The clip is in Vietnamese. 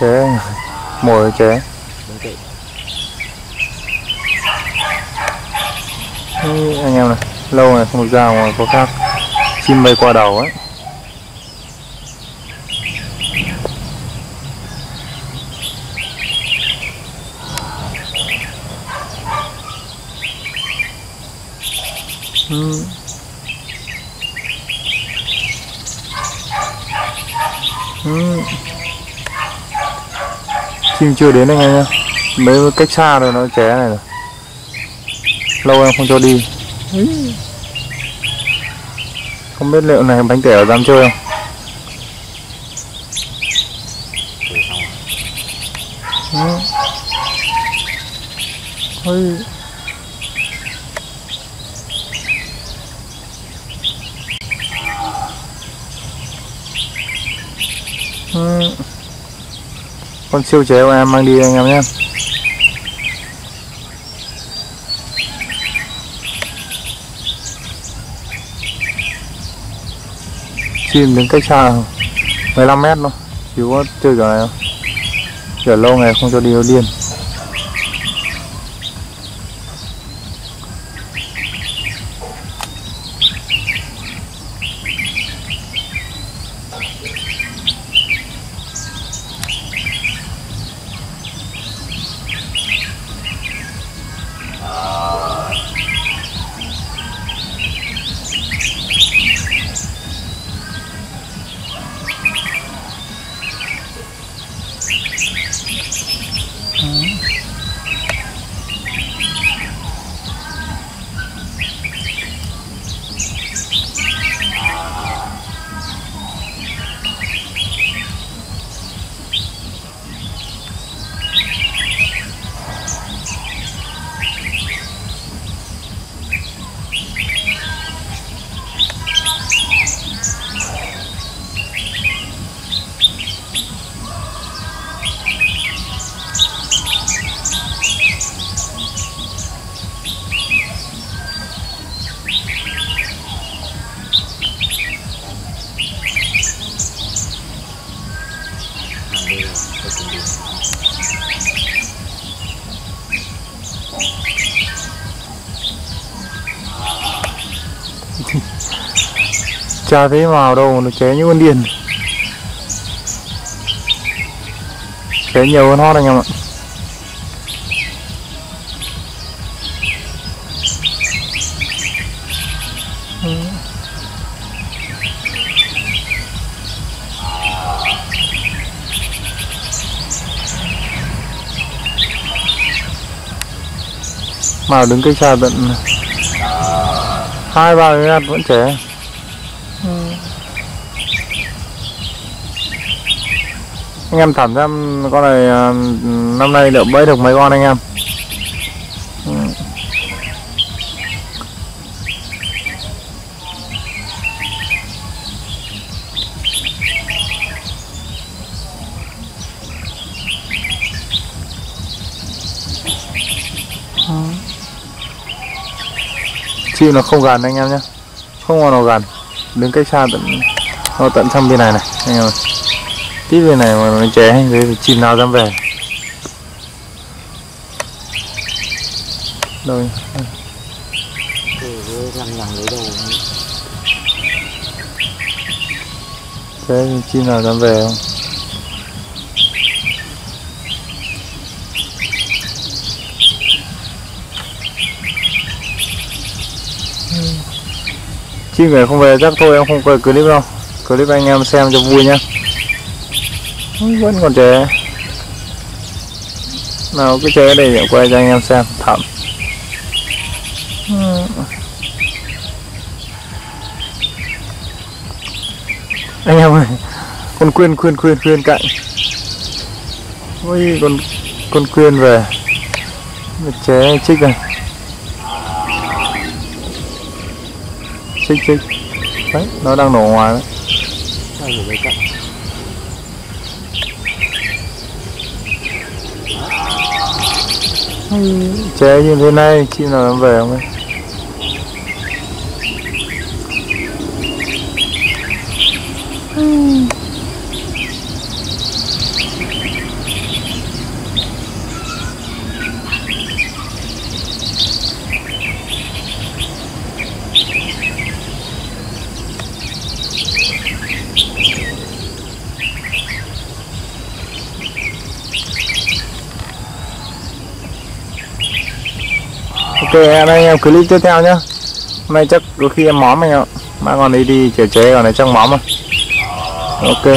chế mồi chế đúng anh em này, lâu này không được ra mà có khác chim bay qua đầu ấy Ừ. Ừ chim chưa đến anh em nhá mấy cách xa rồi nó ché này rồi lâu em không cho đi không biết liệu này bánh tẻ dám chơi không Ừ. Ôi. Ừ con siêu chế của em mang đi anh em nhé. Chim đến cách xa 15 mét thôi, chứ có chơi cả này không kiểu lâu ngày không cho đi nó điên. Chả thấy vào đâu nó ché như con điên. Ché nhiều hơn hot anh em ạ. Mà đứng cây xa tận hai ba mét vẫn trẻ anh em thẩm xem con này à, năm nay được bẫy được mấy con anh em? Chim nó không gần anh em nhé. Không còn nào gần đứng cách xa tận, nó tận sang bên này này, anh em ơi tí bên này mà nó ché thế thì chim nào dám về. Đâu nhỉ? thế chim nào dám về không? Chim về không về chắc thôi em không quay clip đâu. Clip anh em xem cho vui nhá vẫn còn trẻ. Nào, cứ chơi ở đây để quay cho anh em xem thẩm hmm. anh em ơi, con quyên quyên quyên quyên cạnh. Ôi, con con quyên về. Một chế chích này. Chích chích. Đấy, nó đang nổ ngoài đấy. Đang ở bên cạnh. Ừ. chế như thế này khi nào em về không ấy? Ok anh em clip tiếp theo nhá. Hôm nay chắc đôi khi em móm anh ạ. Mà còn đi đi chở chế còn này trong móm rồi ok.